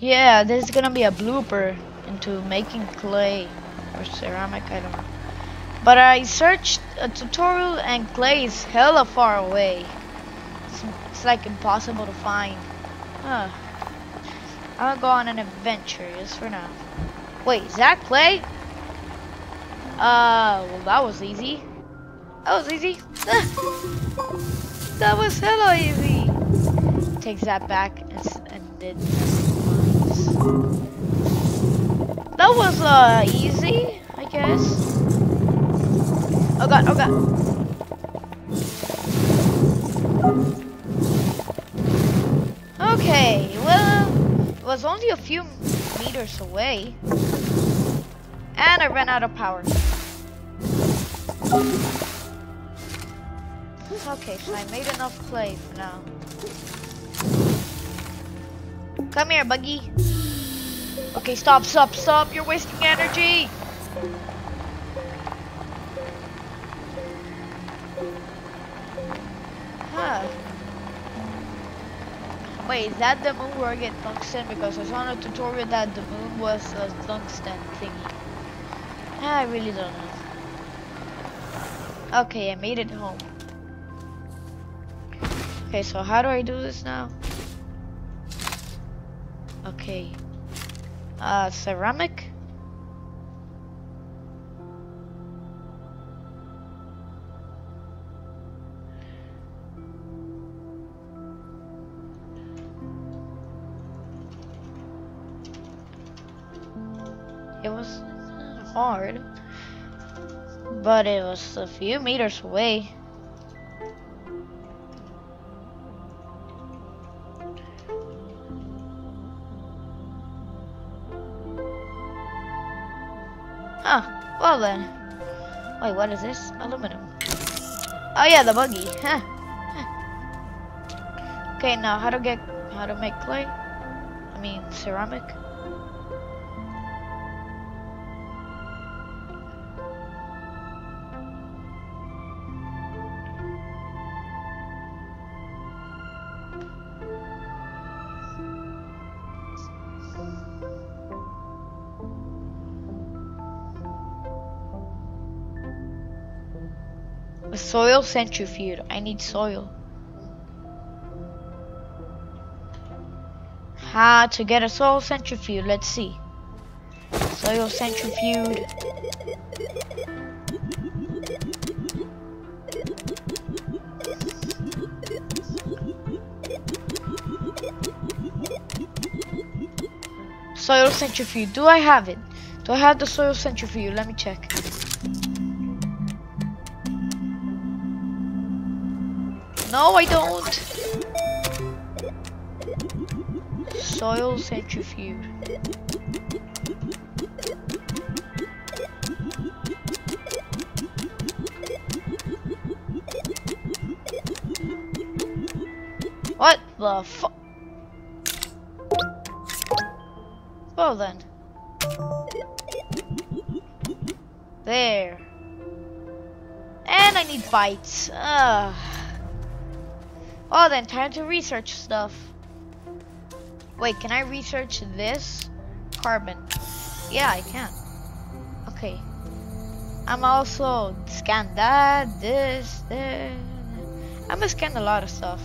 Yeah, this is gonna be a blooper into making clay or ceramic, I don't know. But I searched a tutorial and clay is hella far away. It's, it's like impossible to find. Huh. I'll go on an adventure just for now. Wait, is that clay? Uh, well that was easy. That was easy. that was hella easy. Takes that back and, and did. That was uh easy, I guess. Oh god, oh god. Okay, well, it was only a few meters away. And I ran out of power. Okay, so I made enough clay for now. Come here, Buggy. Okay, stop, stop, stop. You're wasting energy. Huh. Wait, is that the moon where I get tungsten? Because I saw in a tutorial that the moon was a tungsten thingy. I really don't know. Okay, I made it home. Okay, so how do I do this now? Okay. Uh, ceramic? It was hard, but it was a few meters away. Huh, well then. Wait, what is this? Aluminum. Oh yeah, the buggy. Huh. Okay, now how to get, how to make clay? I mean, ceramic. A soil centrifuge. I need soil. How to get a soil centrifuge? Let's see. Soil centrifuge. Soil centrifuge. Do I have it? Do I have the soil centrifuge? Let me check. No, I don't. Soil centrifuge. What the fuck? Well then. There. And I need bytes. Ugh. Oh, then time to research stuff. Wait, can I research this? Carbon. Yeah, I can. Okay. I'm also scan that, this, this. I'm gonna scan a lot of stuff.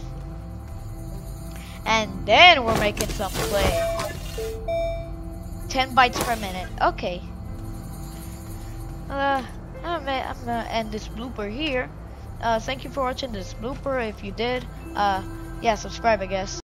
And then we're making some clay. 10 bytes per minute. Okay. Uh, I'm I'm gonna end this blooper here. Uh, thank you for watching this blooper. If you did, uh, yeah, subscribe, I guess.